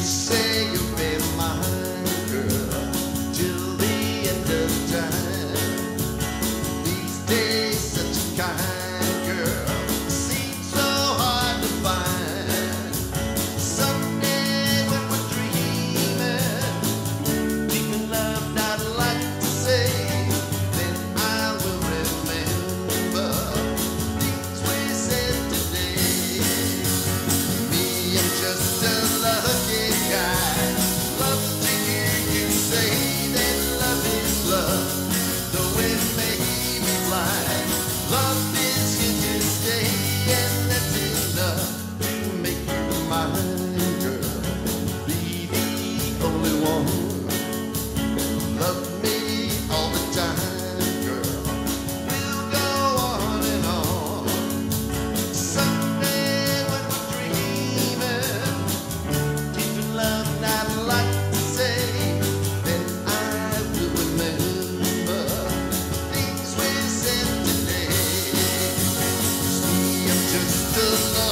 say